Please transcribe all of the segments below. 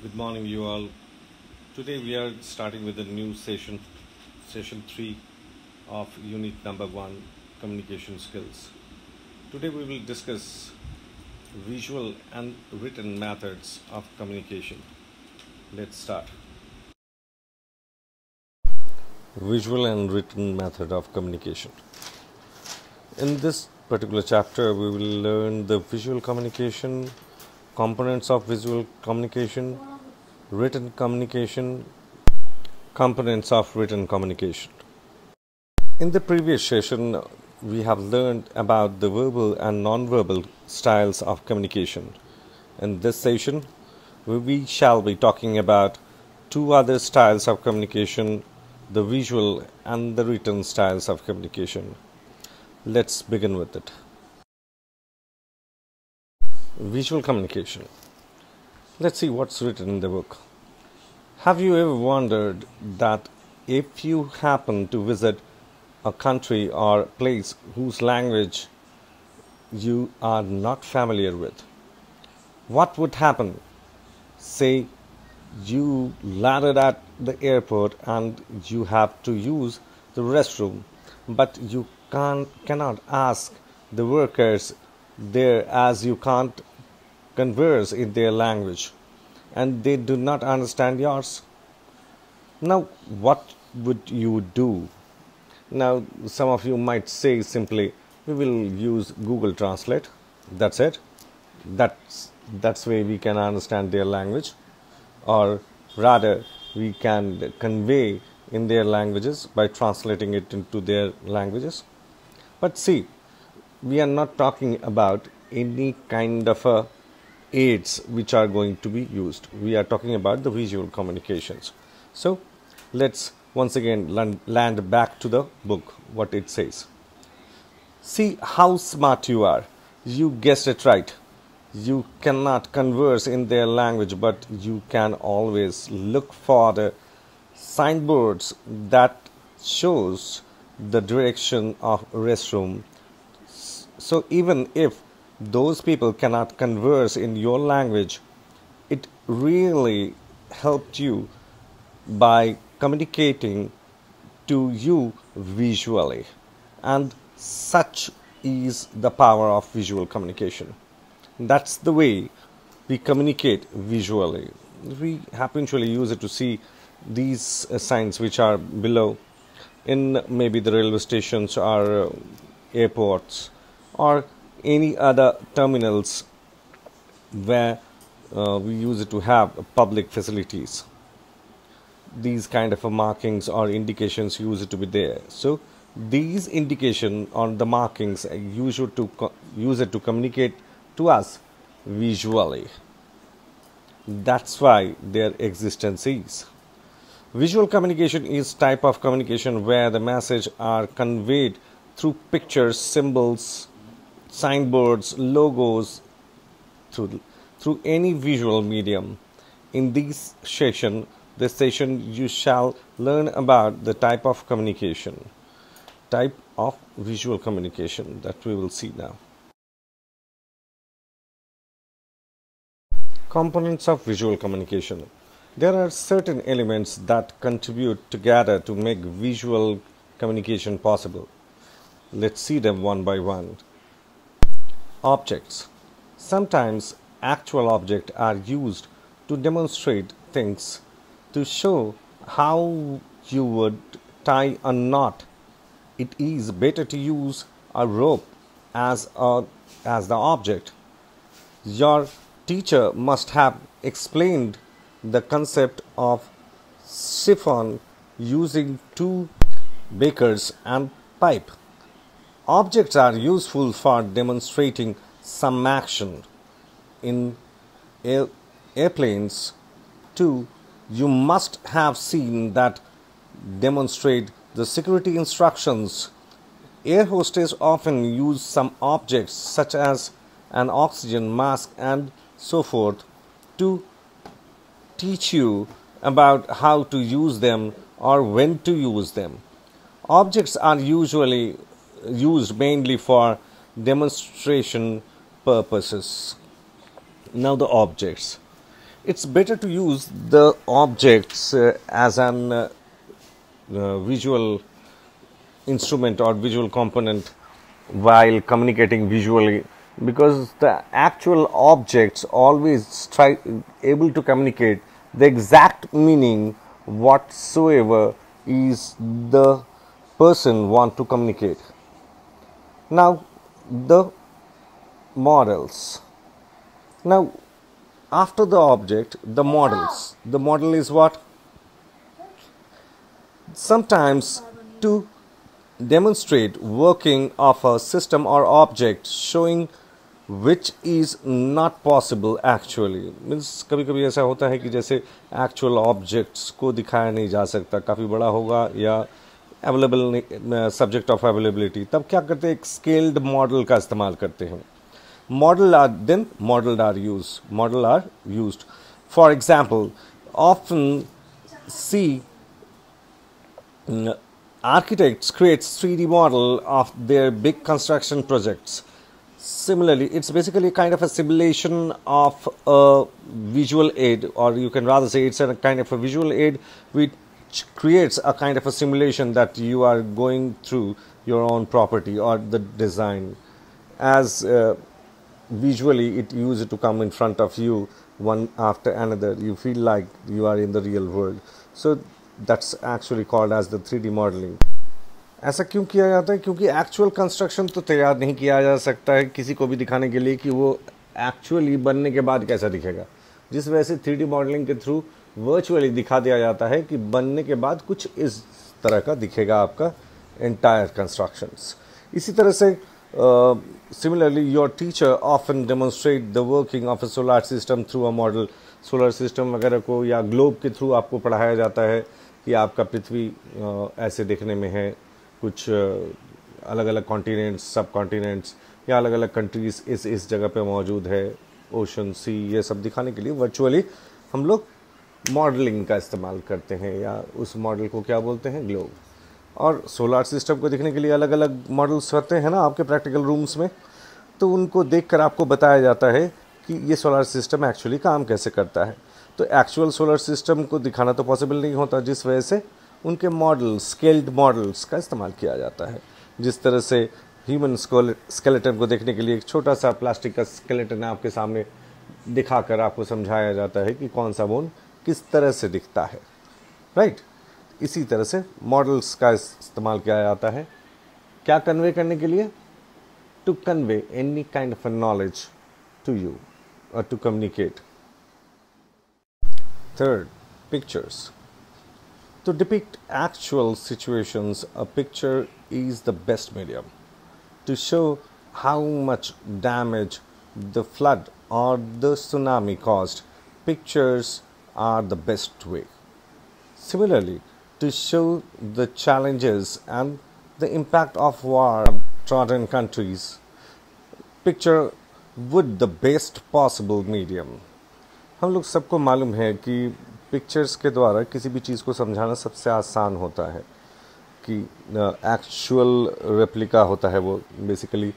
Good morning, you all. Today we are starting with a new session, session 3 of unit number 1 communication skills. Today we will discuss visual and written methods of communication. Let's start. Visual and written method of communication. In this particular chapter, we will learn the visual communication, components of visual communication, written communication, components of written communication. In the previous session, we have learned about the verbal and non-verbal styles of communication. In this session, we shall be talking about two other styles of communication the visual and the written styles of communication. Let's begin with it. Visual communication. Let's see what's written in the book. Have you ever wondered that if you happen to visit a country or place whose language you are not familiar with, what would happen? Say you landed at the airport and you have to use the restroom, but you can't, cannot ask the workers there as you can't converse in their language and they do not understand yours. Now, what would you do? Now, some of you might say simply, we will use Google Translate. That's it. That's that's way we can understand their language, or rather, we can convey in their languages by translating it into their languages. But see, we are not talking about any kind of a aids which are going to be used. We are talking about the visual communications. So let's once again land, land back to the book, what it says. See how smart you are. You guessed it right. You cannot converse in their language, but you can always look for the signboards that shows the direction of restroom. So even if those people cannot converse in your language, it really helped you by communicating to you visually. And such is the power of visual communication. That's the way we communicate visually. We habitually use it to see these uh, signs which are below in maybe the railway stations or uh, airports or any other terminals where uh, we use it to have public facilities. These kind of markings or indications use it to be there. So these indication on the markings use it to use it to communicate to us visually. That's why their existence is. Visual communication is type of communication where the message are conveyed through pictures symbols signboards, logos, through, through any visual medium. In this session, this session you shall learn about the type of communication, type of visual communication that we will see now. Components of visual communication. There are certain elements that contribute together to make visual communication possible. Let's see them one by one. Objects. Sometimes actual objects are used to demonstrate things to show how you would tie a knot. It is better to use a rope as a as the object. Your teacher must have explained the concept of siphon using two beakers and pipe. Objects are useful for demonstrating some action. In air- airplanes, too, you must have seen that demonstrate the security instructions. Air hostess often use some objects such as an oxygen mask and so forth to teach you about how to use them or when to use them. Objects are usually used mainly for demonstration purposes. Now, the objects. it's better to use the objects uh, as an uh, uh, visual instrument or visual component while communicating visually because the actual objects always try able to communicate the exact meaning whatsoever is the person want to communicate now the models now after the object the models the model is what sometimes to demonstrate working of a system or object showing which is not possible actually means कभी कभी ऐसा होता है कि जैसे actual objects को दिखाया नहीं जा सकता काफ़ी बड़ा होगा या अवेलेबल सब्जेक्ट ऑफ़ अवेलेबिलिटी तब क्या करते हैं? स्केल्ड मॉडल का इस्तेमाल करते हैं। Model are then model are use model are use for example of see architect creates three D model of their big construction projects similarly it's basically kind of a simulation of a visual aid or you can rather say it's kind of a visual aid with which creates a kind of a simulation that you are going through your own property or the design as uh, visually it used to come in front of you one after another you feel like you are in the real world so that's actually called as the 3d modeling ऐसा क्यों किया जाता है क्योंकि actual construction तो तैयार नहीं किया जा सकता है किसी को भी दिखाने के लिए कि वो एक्चुअली बनने के बाद कैसा दिखेगा जिस वजह से थ्री मॉडलिंग के थ्रू वर्चुअली दिखा दिया जाता है कि बनने के बाद कुछ इस तरह का दिखेगा आपका एंटायर कंस्ट्रक्शंस इसी तरह से similarly your teacher often demonstrate the working of a solar system through a model solar system वगैरह को या ग्लोब के थ्रू आपको पढ़ाया जाता है कि आपका पृथ्वी uh, ऐसे देखने में है। कुछ अलग अलग कॉन्टीनेंट्स सब कॉन्टीनेंट्स या अलग अलग कंट्रीज़ इस इस जगह पे मौजूद है। ओशन सी ये सब दिखाने के लिए वर्चुअली हम लोग मॉडलिंग का इस्तेमाल करते हैं या उस मॉडल को क्या बोलते हैं? ग्लोब। और सोलार सिस्टम को देखने के लिए अलग अलग मॉडल्स होते हैं ना आपके प्रैक्टिकल रूम्स में? तो उनको देखकर आपको बताया जाता है कि ये सोलार सिस्टम एक्चुअली काम कैसे करता है। तो एक्चुअल सोलर सिस्टम को दिखाना तो पॉसिबल नहीं होता, जिस वजह से उनके मॉडल, स्केल्ड मॉडल्स का इस्तेमाल किया जाता है। जिस तरह से ह्यूमन स्केलेटन को देखने के लिए एक छोटा सा प्लास्टिक का स्केलेटन आपके सामने दिखाकर आपको समझाया जाता है कि कौन सा बोन किस तरह से दिखता है राइट इसी तरह से मॉडल्स का इस्तेमाल किया जाता है। क्या कन्वे करने के लिए? To convey any kind of knowledge to you or to communicate third pictures to depict actual situation a picture is the best medium to show how much damage the flood or the tsunami caused pictures are the best way. Similarly, to show the challenges and the impact of war on trodden countries, picture would the best possible medium. हम लोग सबको मालूम है कि pictures के द्वारा किसी भी चीज़ को समझाना सबसे आसान होता है कि एक्चुअल रेप्लिका होता है वो बेसिकली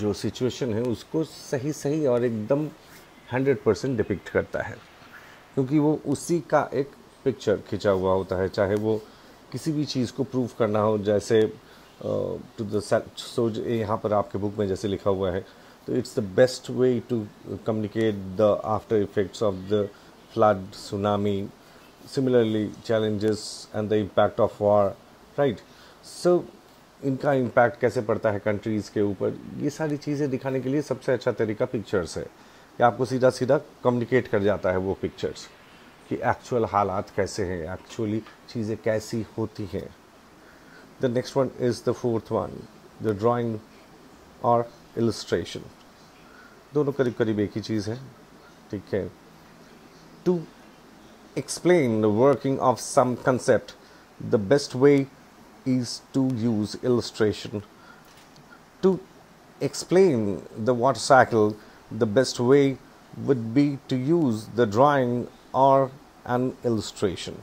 जो सिचुएशन है उसको सही सही और एकदम हंड्रेड परसेंट डिपिक्ट करता है क्योंकि वो उसी का एक पिक्चर खिंचा हुआ होता है चाहे वो किसी भी चीज़ को प्रूव करना हो जैसे टू द सो यहाँ पर आपके बुक में जैसे लिखा हुआ है तो it's the best way to communicate the after effects of the flood tsunami similarly challenges and the impact of war, right? So इनका इम्पैक्ट कैसे पड़ता है कंट्रीज़ के ऊपर ये सारी चीज़ें दिखाने के लिए सबसे अच्छा तरीका पिक्चर्स है कि आपको सीधा सीधा कम्युनिकेट कर जाता है वो पिक्चर्स कि एक्चुअल हालात कैसे हैं एक्चुअली चीज़ें कैसी होती हैं। The next one is the fourth one the drawing और इलस्ट्रेशन दोनों करीब करीब एक ही चीज़ है ठीक है। To explain the working of some concept, the best way is to use illustration. To explain the water cycle, the best way would be to use the drawing or an illustration.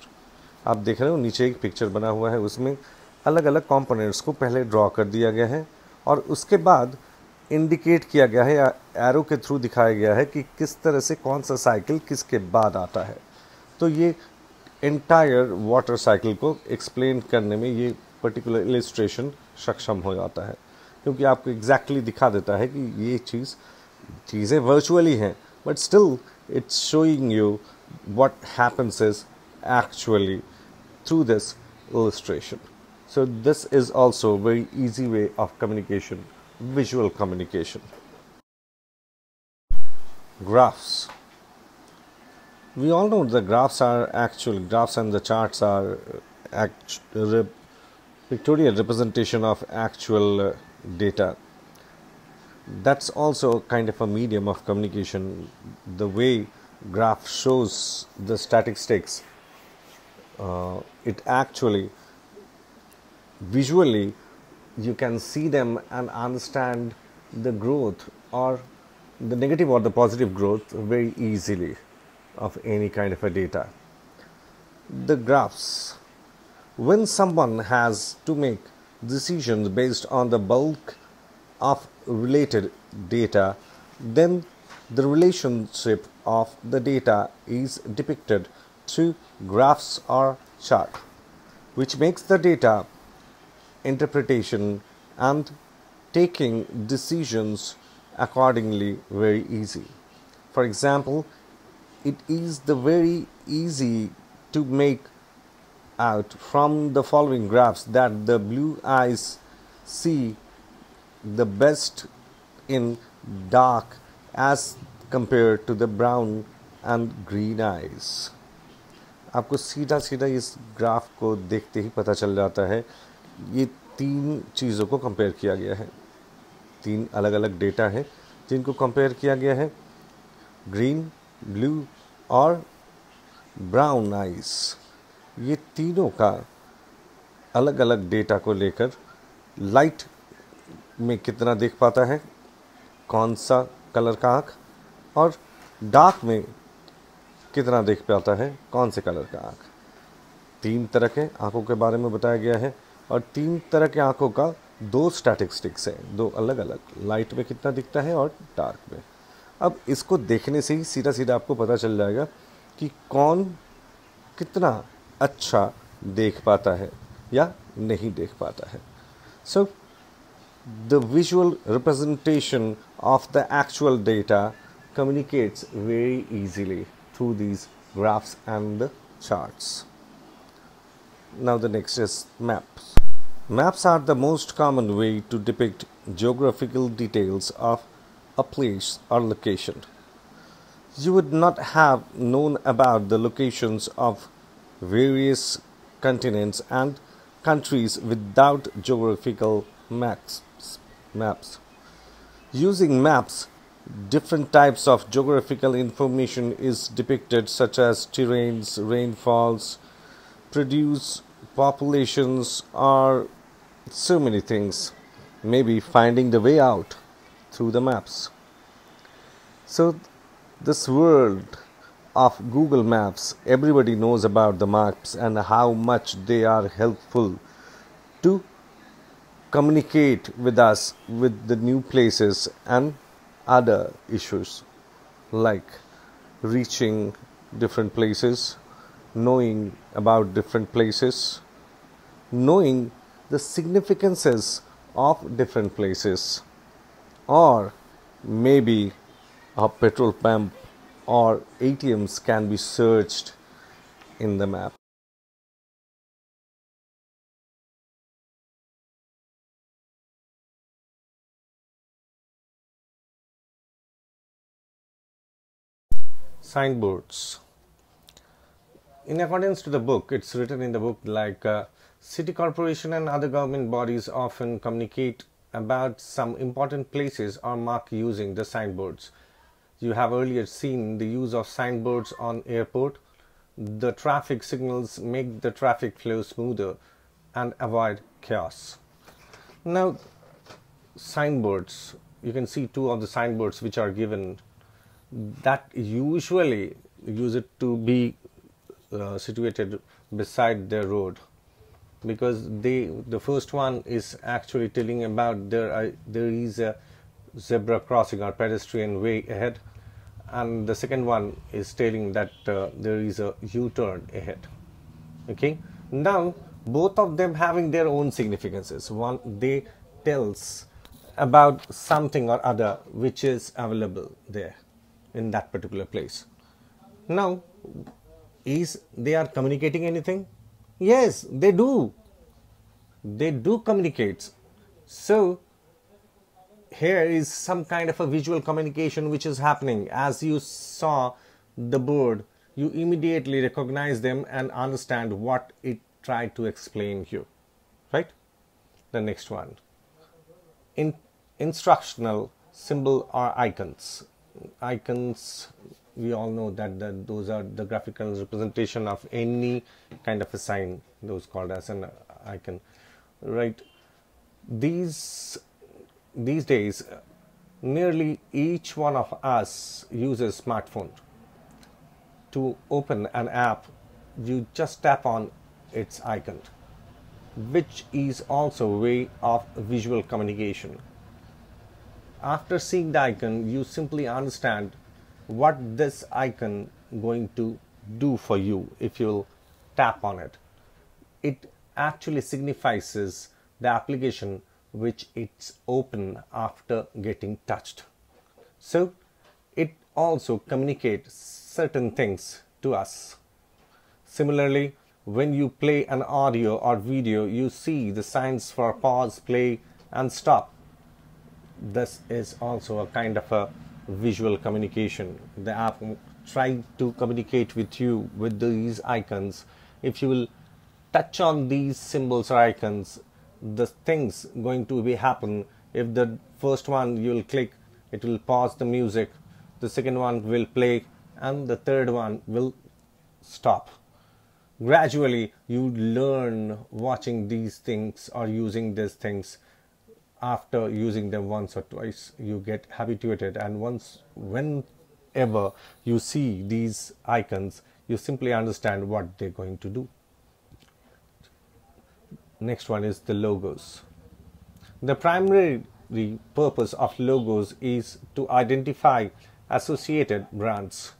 आप देख रहे हो, नीचे एक picture बना हुआ है, उसमें अलग अलग कंपोनेंट्स को पहले ड्रॉ कर दिया गया है और उसके बाद इंडिकेट किया गया है, या एरो के थ्रू दिखाया गया है कि किस तरह से कौन सा साइकिल किसके बाद आता है तो ये एंटायर वाटर साइकिल को एक्सप्लेन करने में ये पर्टिकुलर इलिस्ट्रेशन सक्षम हो जाता है, क्योंकि आपको एग्जैक्टली exactly दिखा देता है कि ये चीज़ चीज़ें वर्चुअली हैं but still it's showing you what happens is actually through this illustration so this is also a very easy way of communication visual communication. Graphs. We all know the graphs are actual graphs and the charts are act, rep, pictorial representation of actual uh, data. That's also kind of a medium of communication. The way graph shows the statistics, uh, it actually visually you can see them and understand the growth or the negative or the positive growth very easily of any kind of a data. The graphs. When someone has to make decisions based on the bulk of related data, then the relationship of the data is depicted through graphs or chart, which makes the data interpretation and taking decisions accordingly very easy. For example, it is the very easy to make out from the following graphs that the blue eyes see the best in dark as compared to the brown and green eyes. आपको सीधा सीधा इस graph को देखते ही पता चल जाता है, ये तीन चीज़ों को कंपेयर किया गया है तीन अलग अलग डेटा है जिनको कंपेयर किया गया है ग्रीन ब्लू और ब्राउन आइस ये तीनों का अलग अलग डेटा को लेकर लाइट में कितना देख पाता है? कौन सा कलर का आँख? और डार्क में कितना देख पाता है? कौन से कलर का आँख? तीन तरह के आँखों के बारे में बताया गया है और तीन तरह के आँखों का दो स्टैटिस्टिक्स है, दो अलग अलग लाइट में कितना दिखता है और डार्क में। अब इसको देखने से ही सीधा सीधा आपको पता चल जाएगा कि कौन कितना अच्छा देख पाता है या नहीं देख पाता है। सो the visual representation of the actual data communicates very easily through these graphs and the charts. Now the next is maps. Maps are the most common way to depict geographical details of a place or location. You would not have known about the locations of various continents and countries without geographical maps maps. Using maps, different types of geographical information is depicted such as terrains, rainfalls, produce populations are so many things. Maybe finding the way out through the maps. So, this world of Google Maps, everybody knows about the maps and how much they are helpful to communicate with us with the new places and other issues like reaching different places, knowing about different places, knowing the significances of different places, or maybe a petrol pump or ATMs can be searched in the map. Signboards. In accordance to the book, it's written in the book like uh, City corporation and other government bodies often communicate about some important places or mark using the signboards. You have earlier seen the use of signboards on airport. The traffic signals make the traffic flow smoother and avoid chaos. Now, signboards, you can see two of the signboards which are given that usually use it to be uh, situated beside the road. Because they the first one is actually telling about there there is a zebra crossing or pedestrian way ahead and the second one is telling that uh, there is a u-turn ahead. Okay? Now both of them having their own significances. One they tells about something or other which is available there in that particular place. Now is they are communicating anything? Yes they do. They do communicate. So here is some kind of a visual communication which is happening. As you saw the board you immediately recognize them and understand what it tried to explain you. Right? The next one. In instructional symbol or icons icons we all know that, that those are the graphical representation of any kind of a sign those called as an icon right? These these days nearly each one of us uses smartphone. To open an app you just tap on its icon which is also a way of visual communication after seeing the icon you simply understand what this icon going to do for you if you'll tap on it. It actually signifies the application which it's open after getting touched. So it also communicates certain things to us. Similarly when you play an audio or video you see the signs for pause play and stop this is also a kind of a visual communication. The app try to communicate with you with these icons. If you will touch on these symbols or icons the things going to be happen. If the first one you will click it will pause the music. The second one will play and the third one will stop. Gradually you learn watching these things or using these things after using them once or twice you get habituated. And once whenever you see these icons you simply understand what they're going to do. Next one is the logos. The primary purpose of logos is to identify associated brands.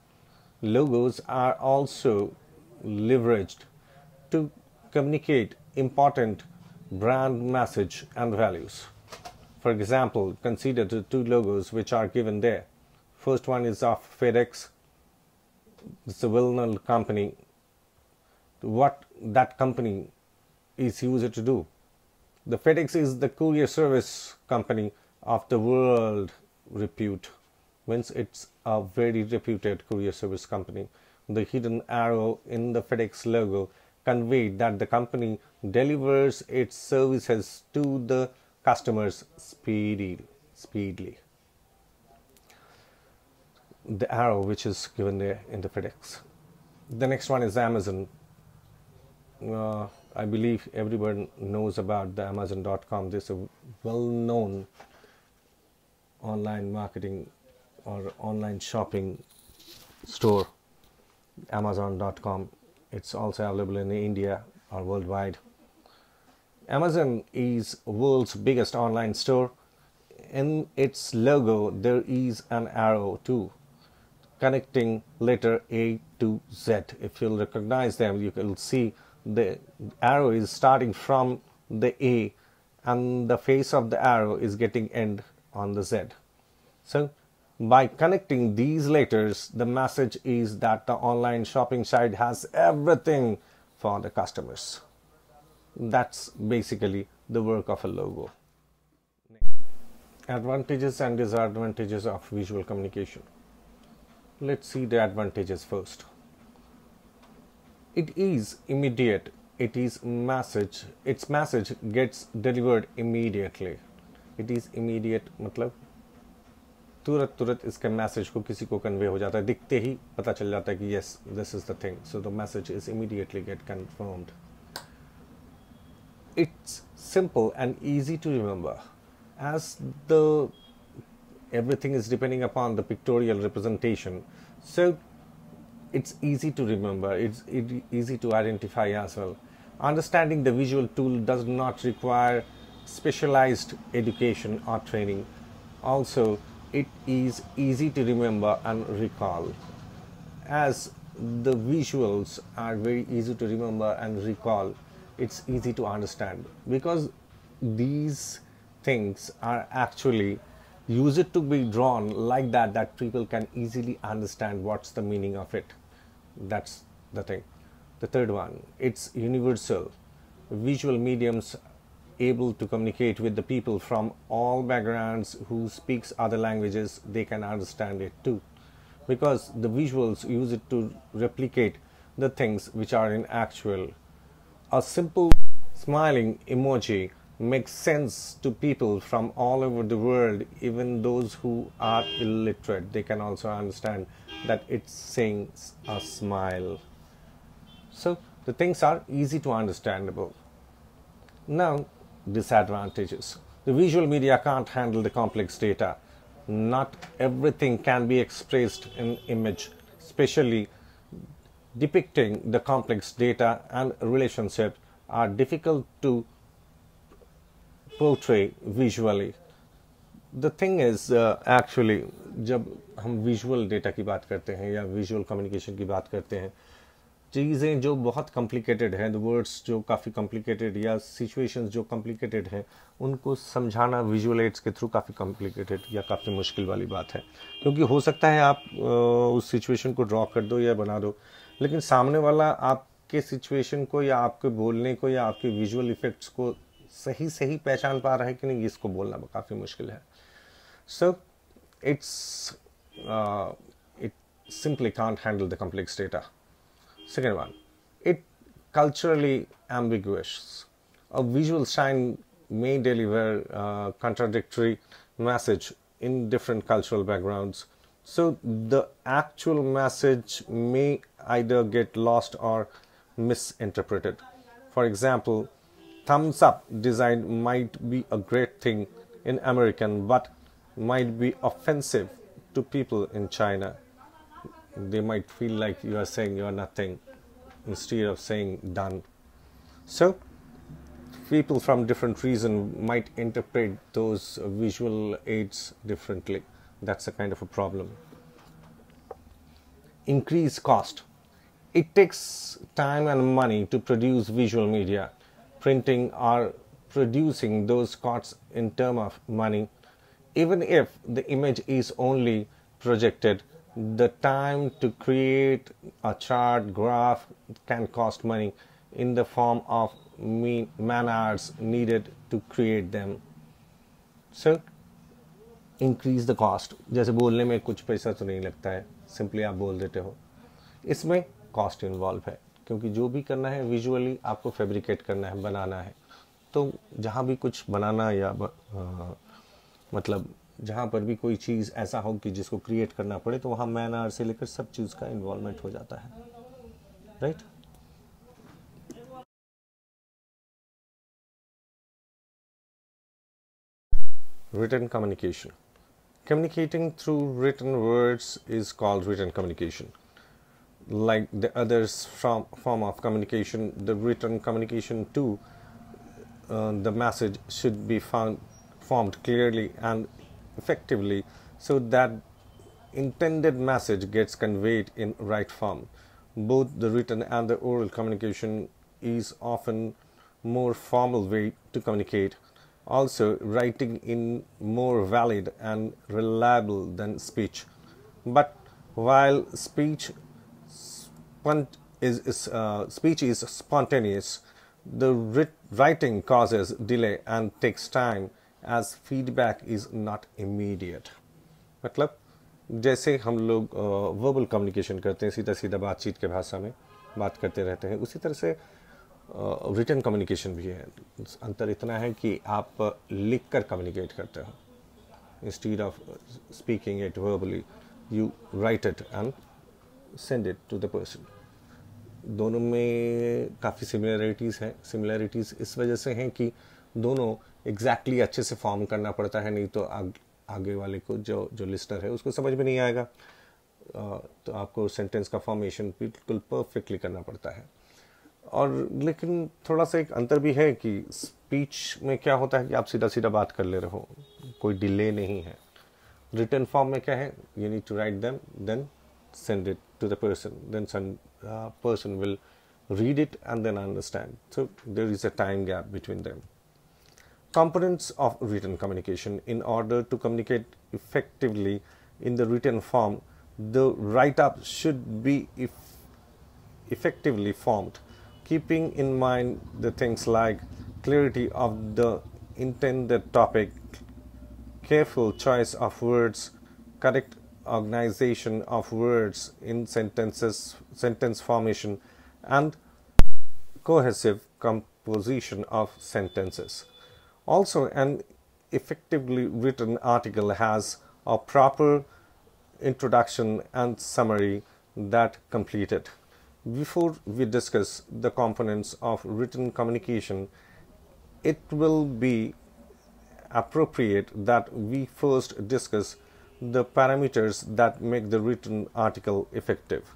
Logos are also leveraged to communicate important brand message and values for example, consider the two logos which are given there. First one is of FedEx. It's a well-known company. What that company is used to do. The FedEx is the courier service company of the world repute. Means it's a very reputed courier service company. The hidden arrow in the FedEx logo conveyed that the company delivers its services to the customers speedily. The arrow which is given there in the FedEx. The next one is Amazon. Uh, I believe everyone knows about the Amazon.com. This is a well-known online marketing or online shopping store. Amazon.com. It's also available in India or worldwide. Amazon is world's biggest online store. In its logo, there is an arrow too, connecting letter A to Z. If you'll recognize them, you will see the arrow is starting from the A and the face of the arrow is getting end on the Z. So by connecting these letters, the message is that the online shopping site has everything for the customers That's basically the work of a logo. Advantages and disadvantages of visual communication. Let's see the advantages first. It is immediate. It is message. Its message gets delivered immediately. It is immediate मतलब तुरंत तुरंत इसके message को किसी को convey हो जाता है दिखते ही पता चल जाता है कि yes this is the thing so the message is immediately gate confirmed it's simple and easy to remember. As the everything is depending upon the pictorial representation so it's easy to remember it's it, easy to identify as well. Understanding the visual tool does not require specialized education or training. Also, it is easy to remember and recall. As the visuals are very easy to remember and recall, it's easy to understand because these things are actually used to be drawn like that that people can easily understand what's the meaning of it. That's the thing. The third one it's universal. Visual mediums able to communicate with the people from all backgrounds who speaks other languages they can understand it too. Because the visuals use it to replicate the things which are in actual a simple smiling emoji makes sense to people from all over the world even those who are illiterate. They can also understand that it's saying a smile. So the things are easy to understandable. Now disadvantages. The visual media can't handle the complex data. Not everything can be expressed in image especially depicting the complex data and relationships are difficult to portray visually. The thing is uh, actually जब हम visual data की बात करते हैं या visual communication की बात करते हैं चीज़ें जो बहुत कॉम्प्लिकेटेड हैं वर्ड्स जो काफ़ी कॉम्प्लिकेटेड या सिचुएशंस जो कॉम्प्लिकेटेड हैं उनको समझाना विजुअल एड्स के थ्रू काफ़ी कॉम्प्लिकेटेड या काफ़ी मुश्किल वाली बात है। क्योंकि हो सकता है आप उस सिचुएशन को ड्रॉ कर दो या बना दो लेकिन सामने वाला आपके सिचुएशन को या आपके बोलने को या आपके विजुअल इफेक्ट्स को सही सही पहचान पा रहा है कि नहीं इसको बोलना काफ़ी मुश्किल है so it's it simply can't handle the complex data second one it ambiguous. A visual sign may deliver a contradictory message in different cultural backgrounds. So the actual message may either get lost or misinterpreted. For example, thumbs up design might be a great thing in American, but might be offensive to people in China. They might feel like you are saying you are nothing instead of saying done. So, people from different region might interpret those visual aids differently. That's a kind of a problem. Increase cost. It takes time and money to produce visual media printing or producing those costs in terms of money even if the image is only projected the time to create a chart graph can cost money in the form of man hours needed to create them so increase the cost. जैसे बोलने में कुछ पैसा तो नहीं लगता है simply आप बोल देते हो। इसमें कॉस्ट इन्वॉल्व है क्योंकि जो भी करना है विजुअली आपको फैब्रिकेट करना है बनाना है। तो जहाँ भी कुछ बनाना या ब, आ, मतलब जहाँ पर भी कोई चीज़ ऐसा हो कि जिसको क्रिएट करना पड़े तो वहाँ मैन आर से लेकर सब चीज़ का इन्वॉल्वमेंट हो जाता है। Right right? written communication. Communicating through written words is called written communication. Like the others from form of communication the written communication too uh, the message should be found formed clearly and effectively so that intended message gets conveyed in right form. Both the written and the oral communication is often more formal way to communicate also writing in more valid and reliable than speech but while speech is, is uh, speech is spontaneous. The writing causes delay and takes time as feedback is not immediate. मतलब जैसे हम लोग verbal communication करते हैं सीधा सीधा बातचीत के भाषा में बात करते रहते हैं उसी तरह से रिटर्न कम्युनिकेशन भी है। अंतर इतना है कि आप लिख कर कम्युनिकेट करते हो। Instead of speaking it verbally you write it and send it to the person दोनों में काफ़ी सिमिलरिटीज़ हैं। सिमिलरिटीज़ इस वजह से हैं कि दोनों एग्जैक्टली exactly अच्छे से फॉर्म करना पड़ता है नहीं तो आग, आगे वाले को जो जो लिस्टर है उसको समझ में नहीं आएगा। तो आपको सेंटेंस का फॉर्मेशन बिल्कुल परफेक्टली करना पड़ता है। और लेकिन थोड़ा सा एक अंतर भी है कि स्पीच में क्या होता है कि आप सीधा सीधा बात कर ले रहे हो। कोई डिले नहीं है। रिटर्न फॉर्म में क्या है? You need to write them then send it to the person then person will read it and then understand so there is a time gap between them components of written communication in order to communicate effectively in the written form the write up should be effectively formed keeping in mind the things like clarity of the intended topic careful choice of words correct organization of words in sentences, sentence formation, and cohesive composition of sentences. Also, an effectively written article has a proper introduction and summary that complete it. Before we discuss the components of written communication, it will be appropriate that we first discuss the parameters that make the written article effective.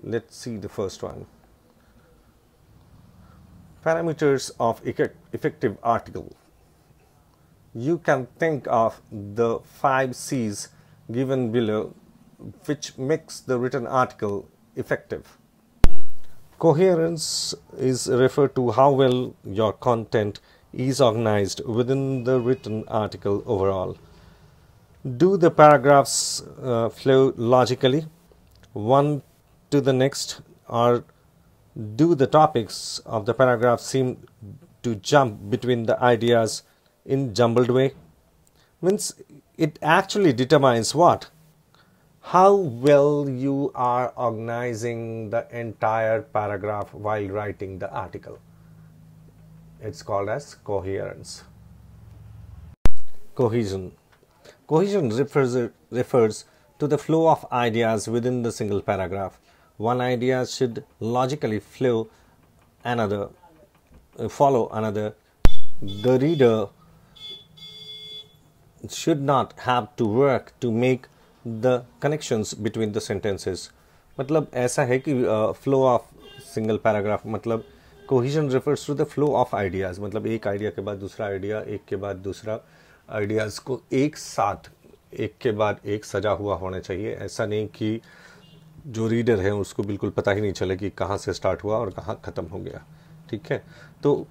Let's see the first one. Parameters of effective article. You can think of the five C's given below which makes the written article effective. Coherence is referred to how well your content is organized within the written article overall. Do the paragraphs uh, flow logically? One to the next? Or do the topics of the paragraph seem to jump between the ideas in jumbled way? Means it actually determines what how well you are organizing the entire paragraph while writing the article it's called as coherence cohesion Cohesion refers, refers to the flow of ideas within the single paragraph. One idea should logically flow another, uh, follow another. The reader should not have to work to make the connections between the sentences मतलब ऐसा है कि flow of single paragraph मतलब cohesion refers to the flow of ideas मतलब एक idea के बाद दूसरा आइडिया एक के बाद दूसरा आइडियाज़ को एक साथ, एक के बाद एक सजा हुआ होना चाहिए। ऐसा नहीं कि जो रीडर है उसको बिल्कुल पता ही नहीं चले कि कहाँ से स्टार्ट हुआ और कहाँ ख़त्म हो गया। ठीक है? तो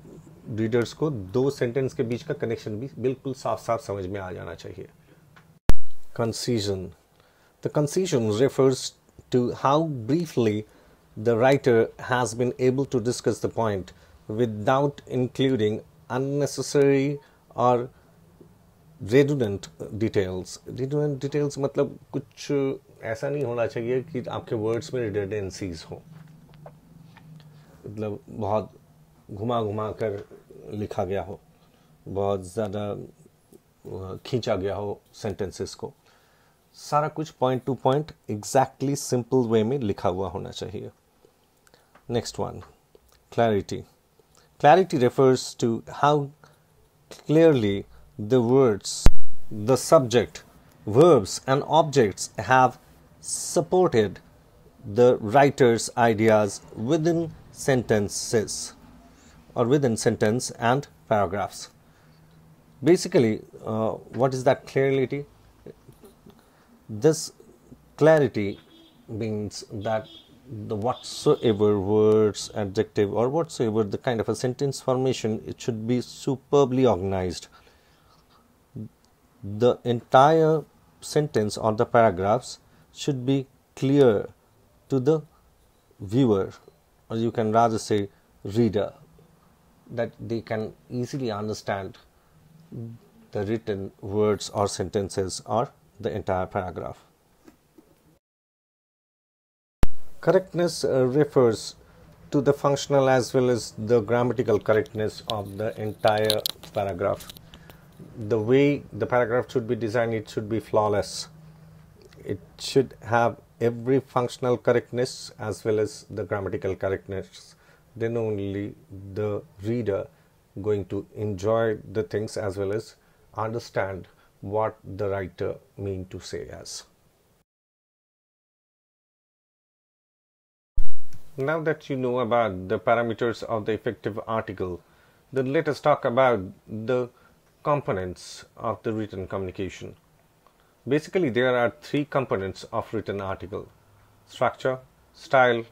रीडर्स को दो सेंटेंस के बीच का कनेक्शन भी बिल्कुल साफ़ साफ़ समझ में आ जाना चाहिए। Concision the concision refers to how briefly the writer has been able to discuss the point without including unnecessary or redundant details रेडुडेंट details मतलब कुछ ऐसा नहीं होना चाहिए कि आपके वर्ड्स में रिडेंडेंसीज हो। मतलब बहुत घुमा घुमा कर लिखा गया हो, बहुत ज़्यादा खींचा गया हो सेंटेंसेस को। सारा कुछ point two point exactly simple way में लिखा हुआ होना चाहिए next one clarity clarity refers to how clearly the words, the subject, verbs, and objects have supported the writer's ideas within sentences or within sentence and paragraphs. Basically, uh, what is that clarity? This clarity means that the whatsoever words, adjective, or whatsoever the kind of a sentence formation, it should be superbly organized. The entire sentence or the paragraphs should be clear to the viewer or you can rather say reader that they can easily understand the written words or sentences or the entire paragraph. Correctness uh, refers to the functional as well as the grammatical correctness of the entire paragraph the way the paragraph should be designed, it should be flawless. It should have every functional correctness as well as the grammatical correctness. Then only the reader going to enjoy the things as well as understand what the writer mean to say as. Now that you know about the parameters of the effective article, then let us talk about the components of the written communication. Basically, there are three components of written article structure, style,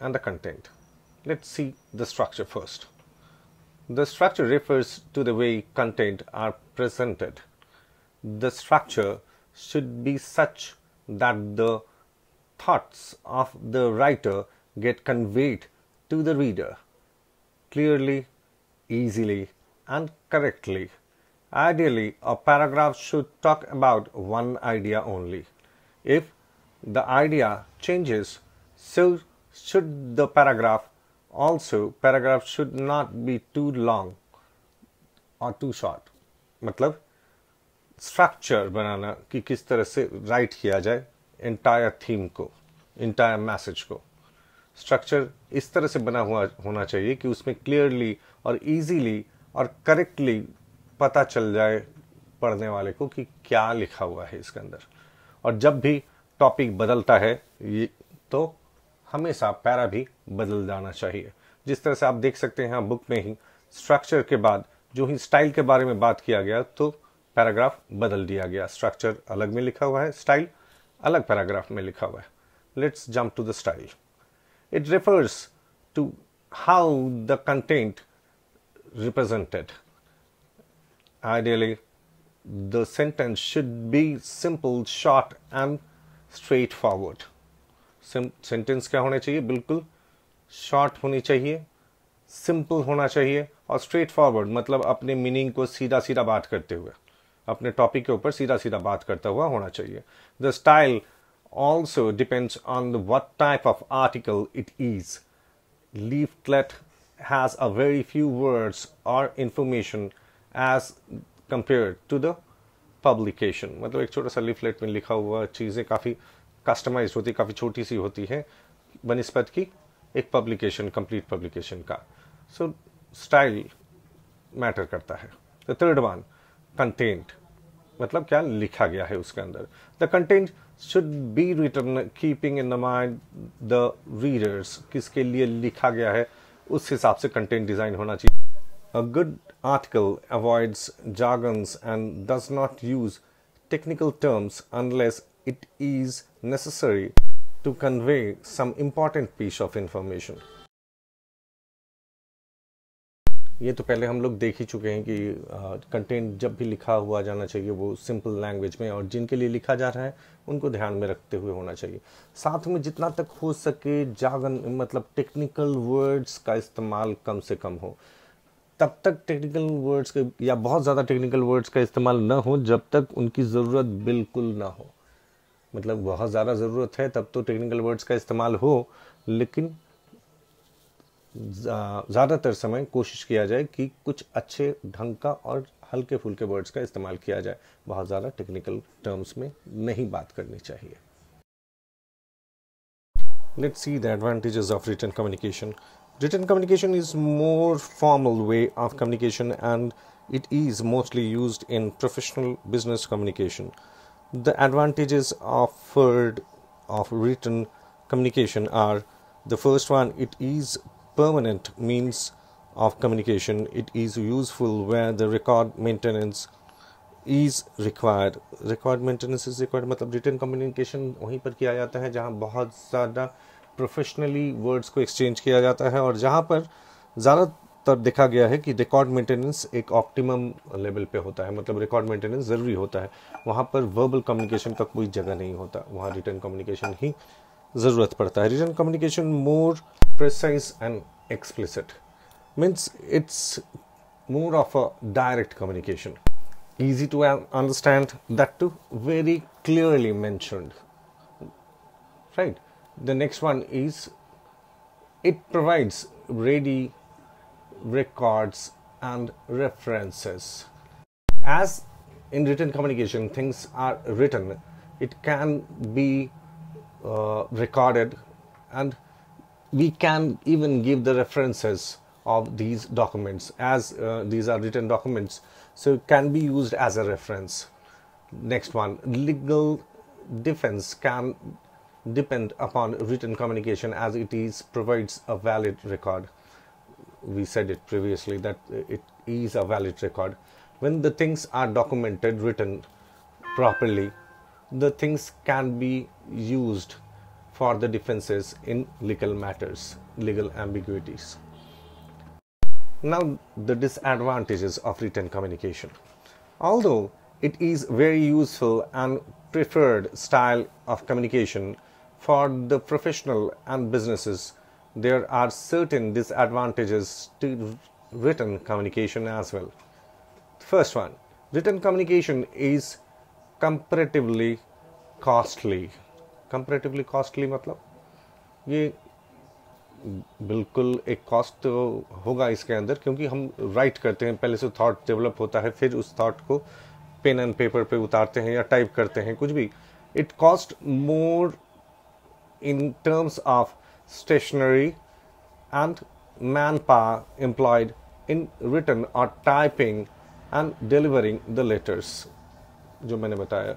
and the content. Let's see the structure first. The structure refers to the way content are presented The structure should be such that the thoughts of the writer get conveyed to the reader clearly, easily, and correctly. Ideally, a paragraph should talk about one idea only. If the idea changes, so should the paragraph. Also, paragraph should not be too long or too short. मतलब structure बनाना कि किस तरह से write किया जाए entire theme को entire message को। स्ट्रक्चर इस तरह से बना हुआ, होना चाहिए कि उसमें क्लियरली और इजीली और करेक्टली पता चल जाए पढ़ने वाले को कि क्या लिखा हुआ है इसके अंदर। और जब भी टॉपिक बदलता है, ये तो हमेशा पैरा भी बदल जाना चाहिए। जिस तरह से आप देख सकते हैं बुक में ही स्ट्रक्चर के बाद, जो ही स्टाइल के बारे में बात किया गया तो पैराग्राफ बदल दिया गया। स्ट्रक्चर अलग में लिखा हुआ है स्टाइल अलग पैराग्राफ में लिखा हुआ है। Let's jump to the style it refers to how the content represented. Ideally, the sentence should be simple, short and straightforward. Sentence क्या होने चाहिए? बिल्कुल शॉर्ट होनी चाहिए सिंपल होना चाहिए और स्ट्रेट फॉरवर्ड मतलब अपने मीनिंग को सीधा सीधा बात करते हुए। अपने टॉपिक के ऊपर सीधा सीधा बात करता हुआ होना चाहिए। The style also depends on what type of article it is leaflet has a very few words or information as compared to the publication. मतलब एक छोटा सा लीफलेट में लिखा हुआ चीज़ें काफ़ी कस्टमाइज होती है काफ़ी छोटी सी होती है, बनस्पत की एक पब्लिकेशन कंप्लीट पब्लिकेशन का। सो स्टाइल मैटर करता है। द थर्ड वन कंटेंट मतलब क्या लिखा गया है उसके अंदर? The content should be written keeping in the mind the readers किसके लिए लिखा गया है, उस हिसाब से कंटेंट डिज़ाइन होना चाहिए। A good article avoids jargons and does not use technical terms unless it is necessary to convey some important piece of information ये तो पहले हम लोग देख ही चुके हैं कि कंटेंट जब भी लिखा हुआ जाना चाहिए, वो सिंपल लैंग्वेज में और जिनके लिए लिखा जा रहा है, उनको ध्यान में रखते हुए होना चाहिए। साथ में जितना तक हो सके जागन मतलब टेक्निकल वर्ड्स का इस्तेमाल कम से कम हो। तब तक टेक्निकल वर्ड्स के, या बहुत ज़्यादा टेक्निकल वर्ड्स का इस्तेमाल ना हो, जब तक उनकी ज़रूरत बिल्कुल ना हो। मतलब बहुत ज़्यादा ज़रूरत है, तब तो टेक्निकल वर्ड्स का इस्तेमाल हो, लेकिन ज़्यादातर समय कोशिश किया जाए कि कुछ अच्छे ढंग का और हल्के फुलके वर्ड्स का इस्तेमाल किया जाए। बहुत ज़्यादा टेक्निकल टर्म्स में नहीं बात करनी चाहिए। Let see the advantages of written communication written communication is more formal way of communication and it is mostly use in professional business communication the advantages of of written communication are the first one it is permanent means of communication. It is useful where the record maintenance is required. Record maintenance is required मतलब written communication वहीं पर किया जाता है, जहाँ बहुत ज़्यादा professionally words को एक्सचेंज किया जाता है और जहाँ पर ज़्यादातर देखा गया है कि रिकॉर्ड मेंटेनेंस एक ऑप्टिमम लेवल पे होता है मतलब रिकॉर्ड मेंटेनेंस ज़रूरी होता है। वहाँ पर वर्बल कम्युनिकेशन का कोई जगह नहीं होता, वहाँ रिटर्न कम्युनिकेशन ही ज़रूरत पड़ता है। Written communication more precise and explicit. Means it's more of a direct communication. Easy to understand that too very clearly mentioned. Right? The next one is it provides ready records and references. As in written communication things are written. It can be uh, recorded and we can even give the references of these documents as uh, these are written documents. So it can be used as a reference. Next one legal defense can depend upon written communication as it is provides a valid record. We said it previously that it is a valid record. When the things are documented, written properly, the things can be used for the defenses in legal matters, legal ambiguities. Now, the disadvantages of written communication. Although it is very useful and preferred style of communication for the professional and businesses, there are certain disadvantages to written communication as well. First one, written communication is comparatively costly. Comparatively costly मतलब ये बिल्कुल एक cost तो होगा इसके अंदर, क्योंकि हम राइट करते हैं, पहले से थॉट डेवलप होता है, फिर उस थॉट को पेन एंड पेपर पे उतारते हैं या टाइप करते हैं, कुछ भी। It cost more in terms of stationery and manpower employed in written or typing and delivering the letters जो मैंने बताया।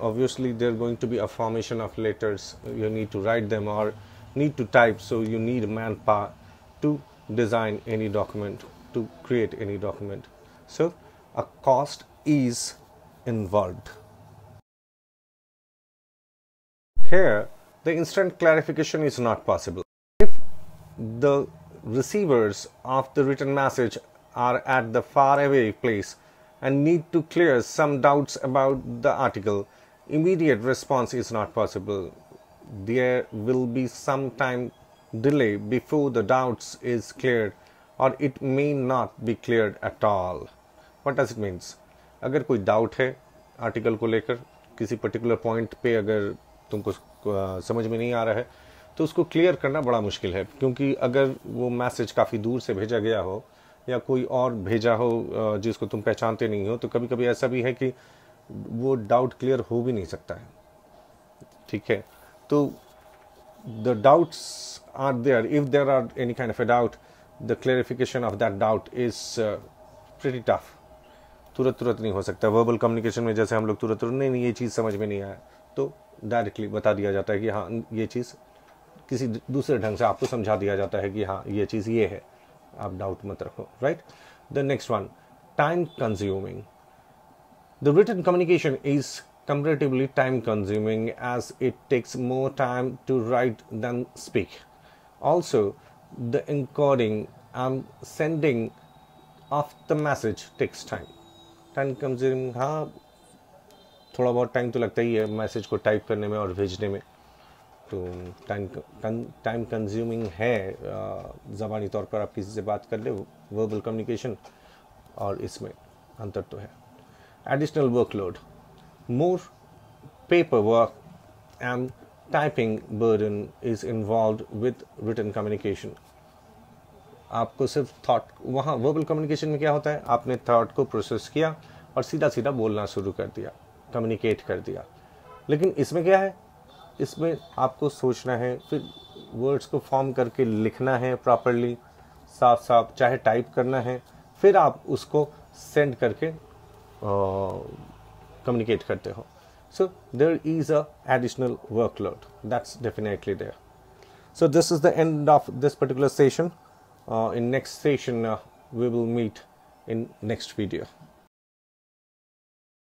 Obviously there are going to be a formation of letters. You need to write them or need to type. So you need manpower to design any document to create any document. So a cost is involved. Here the instant clarification is not possible. If the receivers of the written message are at the far away place and need to clear some doubts about the article, immediate response is not possible. There will be some time delay before the doubts is cleared or it may not be cleared at all. What does it mean? अगर कोई doubt है article को लेकर किसी particular point पे अगर तुमको समझ में नहीं आ रहा है तो उसको क्लियर करना बड़ा मुश्किल है क्योंकि अगर वो मैसेज काफ़ी दूर से भेजा गया हो या कोई और भेजा हो जिसको तुम पहचानते नहीं हो तो कभी कभी ऐसा भी है कि वो डाउट क्लियर हो भी नहीं सकता है। ठीक है? तो the doubts are there if there are any kind of a doubt the clarification of that doubt is pretty tough तुरंत तुरंत नहीं हो सकता। वर्बल कम्युनिकेशन में जैसे हम लोग तुरंत तुरंत नहीं, नहीं ये चीज़ समझ में नहीं आया तो डायरेक्टली बता दिया जाता है कि हाँ ये चीज़ किसी दूसरे ढंग से आपको समझा दिया जाता है कि हाँ ये चीज़ ये है। आप डाउट मत रखो right the next one time consuming the written communication is comparatively time consuming as it takes more time to write than speak also the encoding and sending of the message takes time time consuming हाँ थोड़ा बहुत time तो लगता ही है message को type करने में और भेजने में। तो टाइम कंज्यूमिंग है ज़बानी तौर पर आप किसी से बात कर ले वर्बल कम्युनिकेशन और इसमें अंतर तो है। Additional workload more paper work and typing burden is involve with written communication आपको सिर्फ़ थॉट वहाँ वर्बल कम्युनिकेशन में क्या होता है? आपने थॉट को प्रोसेस किया और सीधा सीधा बोलना शुरू कर दिया कम्युनिकेट कर दिया। लेकिन इसमें क्या है? इसमें आपको सोचना है फिर वर्ड्स को फॉर्म करके लिखना है प्रॉपरली साफ़ साफ़ चाहे टाइप करना है फिर आप उसको सेंड करके कम्युनिकेट करते हो। So there is a additional workload that's definitely this is the end of this particular session. Uh, in next session uh, we will meet in next video.